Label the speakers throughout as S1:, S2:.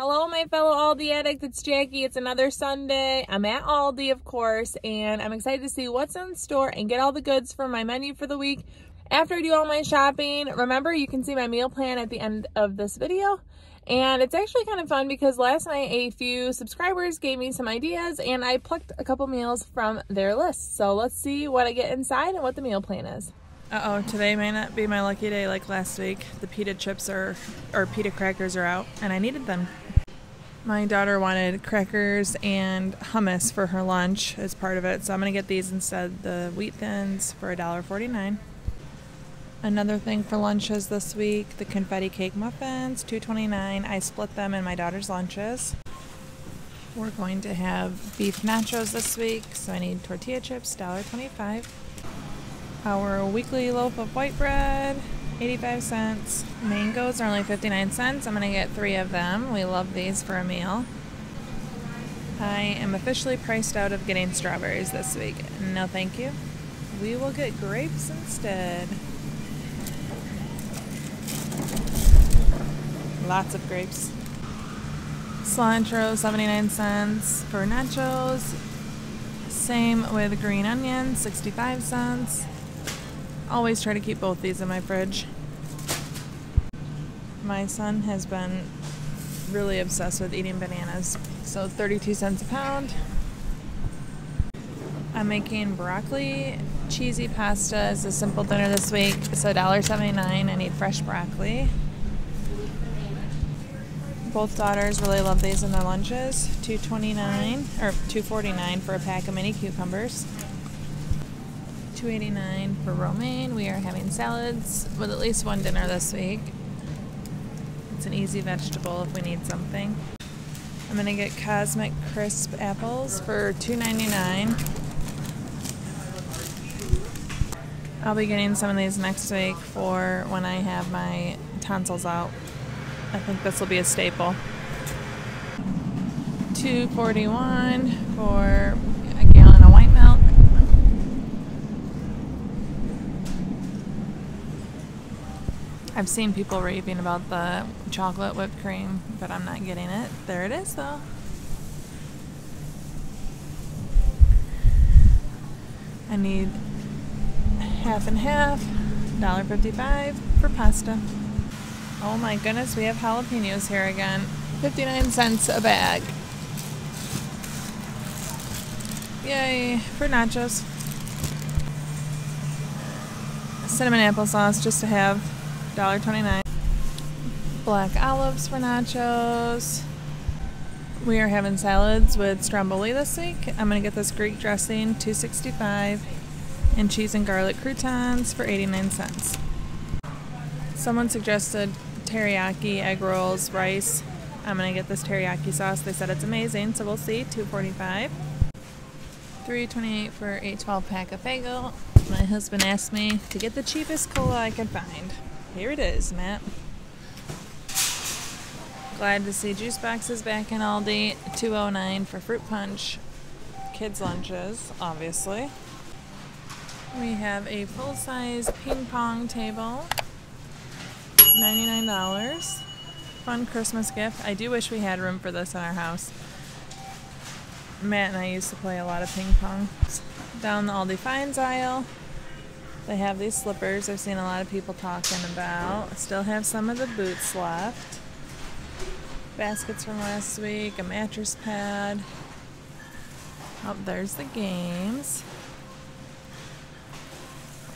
S1: Hello, my fellow Aldi addict. It's Jackie. It's another Sunday. I'm at Aldi, of course, and I'm excited to see what's in store and get all the goods for my menu for the week. After I do all my shopping, remember you can see my meal plan at the end of this video. And it's actually kind of fun because last night a few subscribers gave me some ideas and I plucked a couple meals from their list. So let's see what I get inside and what the meal plan is. Uh-oh, today may not be my lucky day like last week. The pita chips are, or pita crackers are out and I needed them. My daughter wanted crackers and hummus for her lunch as part of it, so I'm to get these instead the wheat thins for $1.49. Another thing for lunches this week, the confetti cake muffins, $2.29. I split them in my daughter's lunches. We're going to have beef nachos this week, so I need tortilla chips, $1.25. Our weekly loaf of white bread, 85 cents. Mangoes are only 59 cents. I'm to get three of them. We love these for a meal. I am officially priced out of getting strawberries this week. No, thank you. We will get grapes instead. Lots of grapes. Cilantro, 79 cents for nachos. Same with green onions, 65 cents. Always try to keep both these in my fridge. My son has been really obsessed with eating bananas. So 32 cents a pound. I'm making broccoli cheesy pasta as a simple dinner this week. So $1.79. I need fresh broccoli. Both daughters really love these in their lunches. 2.29 or 2.49 for a pack of mini cucumbers. 289 for romaine. We are having salads with at least one dinner this week. It's an easy vegetable if we need something. I'm gonna get Cosmic Crisp apples for $2.99. I'll be getting some of these next week for when I have my tonsils out. I think this will be a staple. 241 for a gallon of white milk. I've seen people raving about the chocolate whipped cream, but I'm not getting it. There it is, though. I need half and half, $1.55 for pasta. Oh my goodness, we have jalapenos here again. 59 cents a bag. Yay, for nachos. Cinnamon applesauce just to have $1.29. Black olives for nachos. We are having salads with stromboli this week. I'm gonna get this Greek dressing, 265, and cheese and garlic croutons for 89 cents. Someone suggested teriyaki egg rolls, rice. I'm gonna get this teriyaki sauce. They said it's amazing, so we'll see. 245. 328 for 812 pack of Faygo. My husband asked me to get the cheapest cola I could find. Here it is, Matt. Glad to see juice boxes back in Aldi. 209 for fruit punch. Kids lunches, obviously. We have a full-size ping pong table. $99. Fun Christmas gift. I do wish we had room for this in our house. Matt and I used to play a lot of ping pong. Down the Aldi Finds aisle, they have these slippers I've seen a lot of people talking about. Still have some of the boots left. Baskets from last week, a mattress pad. Oh, there's the games.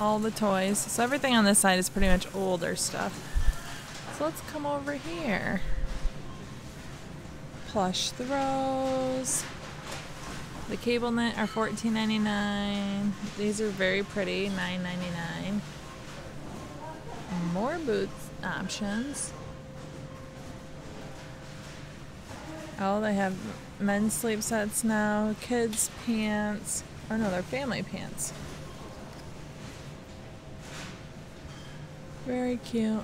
S1: All the toys. So everything on this side is pretty much older stuff. So let's come over here. Plush the throws. The cable knit are $14.99. These are very pretty, $9.99. More boots options. Oh, they have men's sleep sets now, kids' pants. Oh no, they're family pants. Very cute.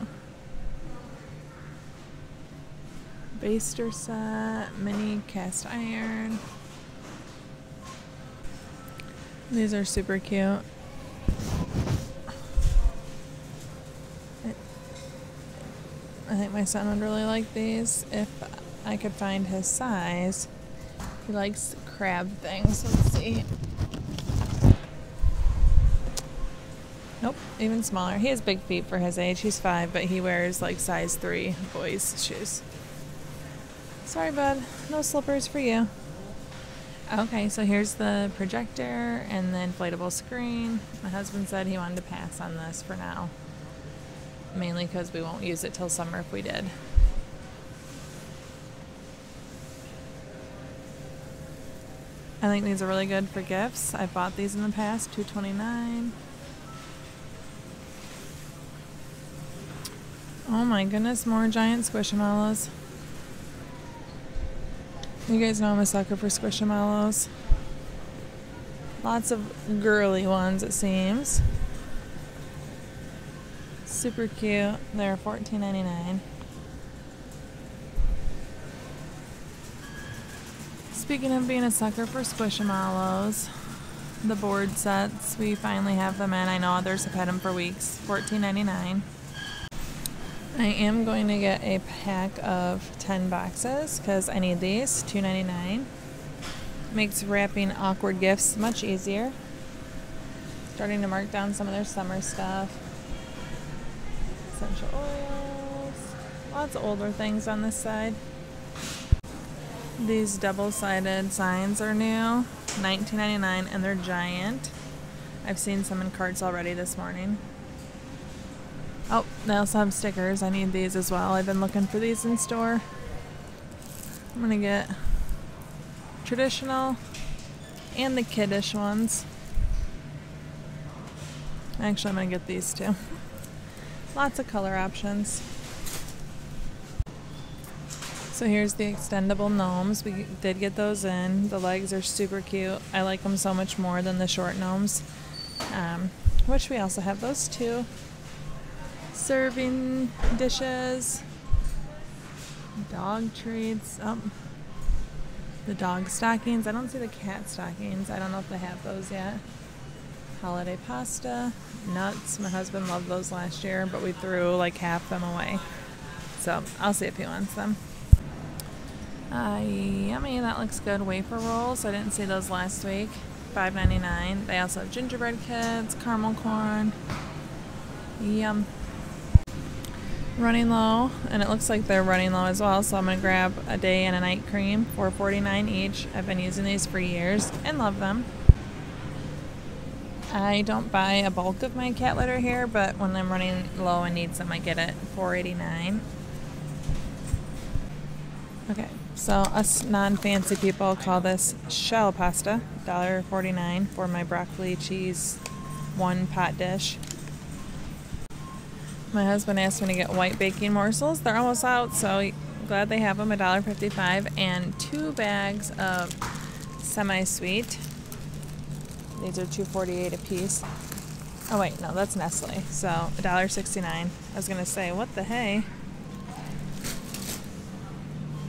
S1: Baster set, mini cast iron. These are super cute. I think my son would really like these if I could find his size. He likes crab things. Let's see. Nope, even smaller. He has big feet for his age. He's five, but he wears like size three boys' shoes. Sorry, bud. No slippers for you. Okay, so here's the projector and the inflatable screen. My husband said he wanted to pass on this for now, mainly because we won't use it till summer if we did. I think these are really good for gifts. I've bought these in the past, 229. Oh my goodness, more giant squishamallows. You guys know I'm a sucker for squishamallows. Lots of girly ones, it seems. Super cute. They're $14.99. Speaking of being a sucker for Squishamallows, the board sets, we finally have them in. I know others have had them for weeks. $14.99. I am going to get a pack of 10 boxes because I need these. $2.99. Makes wrapping awkward gifts much easier. Starting to mark down some of their summer stuff. Essential oils. Lots of older things on this side. These double-sided signs are new, $19.99, and they're giant. I've seen some in carts already this morning. Oh, they also have stickers. I need these as well. I've been looking for these in store. I'm gonna get traditional and the kiddish ones. Actually, I'm gonna get these too. Lots of color options. So here's the extendable gnomes. We did get those in. The legs are super cute. I like them so much more than the short gnomes. Um, which we also have those too. Serving dishes. Dog treats. Oh, the dog stockings. I don't see the cat stockings. I don't know if they have those yet. Holiday pasta. Nuts. My husband loved those last year, but we threw like half them away. So I'll see if he wants them. Uh, yummy, that looks good. Wafer rolls, I didn't see those last week. $5.99. They also have gingerbread kits, caramel corn. Yum. Running low, and it looks like they're running low as well, so I'm to grab a day and a night cream for $4.49 each. I've been using these for years and love them. I don't buy a bulk of my cat litter here, but when I'm running low and need some, I get it $4.89. Okay, so us non-fancy people call this shell pasta, $1.49 for my broccoli cheese one pot dish. My husband asked me to get white baking morsels. They're almost out, so glad they have them, $1.55, and two bags of semi-sweet. These are $2.48 a piece. Oh wait, no, that's Nestle. So $1.69. I was gonna say, what the hey?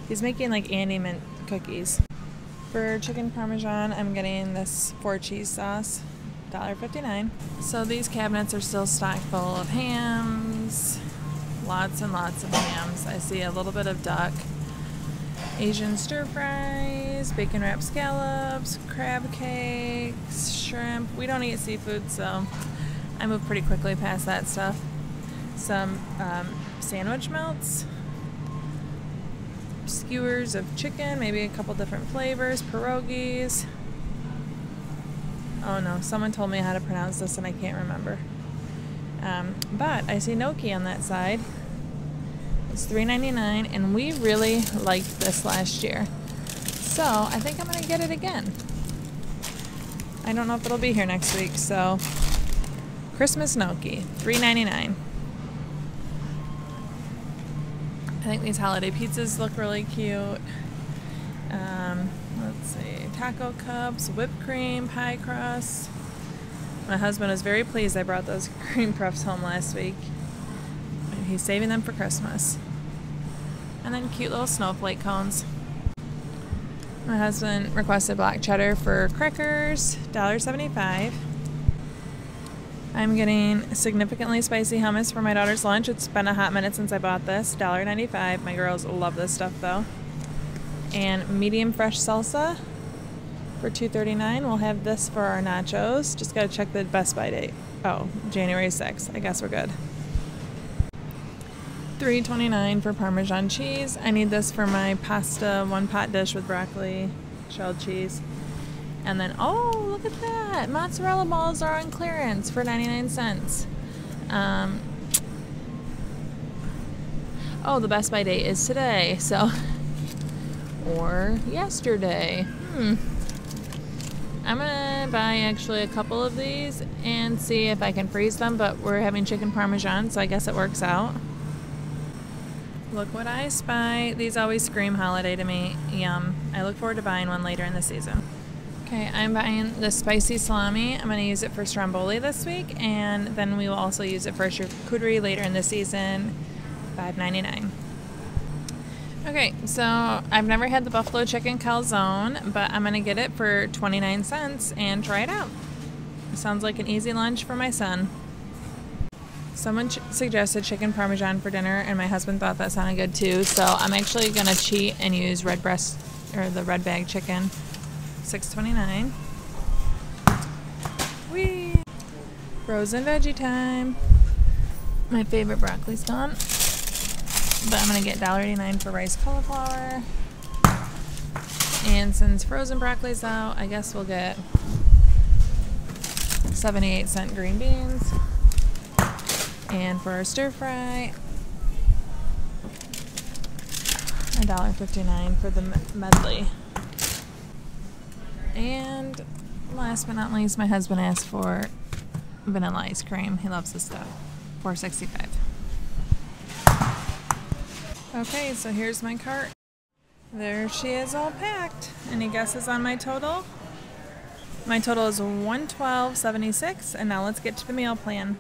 S1: He's making like Andes Mint cookies. For chicken parmesan, I'm getting this four cheese sauce, $1.59. So these cabinets are still stocked full of lots and lots of hams. I see a little bit of duck, Asian stir fries, bacon wrapped scallops, crab cakes, shrimp. We don't eat seafood, so I move pretty quickly past that stuff. Some um, sandwich melts, skewers of chicken, maybe a couple different flavors, pierogies. Oh no, someone told me how to pronounce this and I can't remember. Um, but I see gnocchi on that side. It's $3.99 and we really liked this last year. So I think I'm going to get it again. I don't know if it'll be here next week, so Christmas gnocchi, $3.99. I think these holiday pizzas look really cute. Um, let's see, taco cups, whipped cream, pie crust. My husband was very pleased I brought those cream puffs home last week. He's saving them for Christmas. And then cute little snowflake cones. My husband requested black cheddar for crackers, $1.75. I'm getting significantly spicy hummus for my daughter's lunch. It's been a hot minute since I bought this. $1.95. My girls love this stuff though. and medium fresh salsa for $2.39. We'll have this for our nachos. Just gotta check the Best By date. Oh, January 6th. I guess we're good. $3.29 for Parmesan cheese. I need this for my pasta one pot dish with broccoli, shelled cheese. And then, oh, look at that. Mozzarella balls are on clearance for 99 cents. Um, oh, the Best By date is today, so, or yesterday. Hmm. I'm gonna buy actually a couple of these and see if I can freeze them, but we're having chicken parmesan, so I guess it works out. Look what I spy. These always scream holiday to me. Yum. I look forward to buying one later in the season. Okay, I'm buying the spicy salami. I'm going to use it for stromboli this week, and then we will also use it for charcuterie later in the season. $5.99. Okay, so I've never had the buffalo chicken calzone, but I'm gonna get it for 29 cents and try it out. Sounds like an easy lunch for my son. Someone ch- suggested chicken parmesan for dinner, and my husband thought that sounded good too. So I'm actually gonna cheat and use red breast or the red bag chicken, 6.29. Wee! Frozen veggie time. My favorite broccoli's done. But I'm gonna get $1.89 for rice cauliflower. And since frozen broccoli's out, I guess we'll get 78 cent green beans. And for our stir fry, $1.59 for the medley. And last but not least, my husband asked for vanilla ice cream. He loves this stuff. 465. Okay, so here's my cart. There she is all packed. Any guesses on my total? My total is 112.76 and now let's get to the meal plan.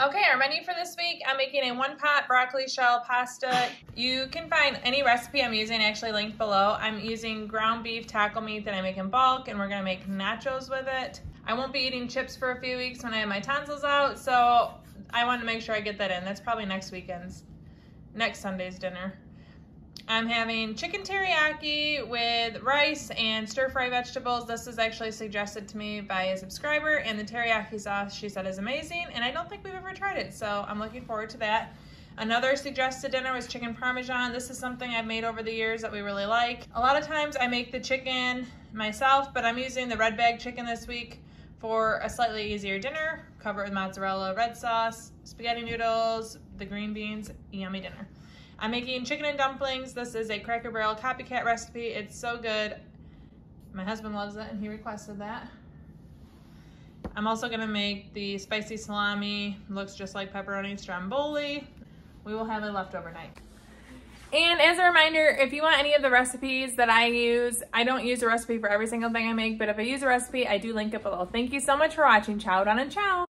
S1: Okay, our menu for this week, I'm making a one pot broccoli shell pasta. You can find any recipe I'm using actually linked below. I'm using ground beef taco meat that I make in bulk and we're gonna make nachos with it. I won't be eating chips for a few weeks when I have my tonsils out, so I wanted to make sure I get that in. That's probably next weekend's next Sunday's dinner. I'm having chicken teriyaki with rice and stir fry vegetables. This is actually suggested to me by a subscriber, and the teriyaki sauce she said is amazing, and I don't think we've ever tried it, so I'm looking forward to that. Another suggested dinner was chicken parmesan. This is something I've made over the years that we really like. A lot of times I make the chicken myself, but I'm using the red bag chicken this week for a slightly easier dinner. Cover it with mozzarella, red sauce, spaghetti noodles, the green beans, yummy dinner. I'm making chicken and dumplings. This is a Cracker Barrel copycat recipe. It's so good. My husband loves it and he requested that. I'm also gonna make the spicy salami. Looks just like pepperoni stromboli. We will have a leftover night. And as a reminder, if you want any of the recipes that I use, I don't use a recipe for every single thing I make, but if I use a recipe, I do link it below. Thank you so much for watching. Chow down and chow.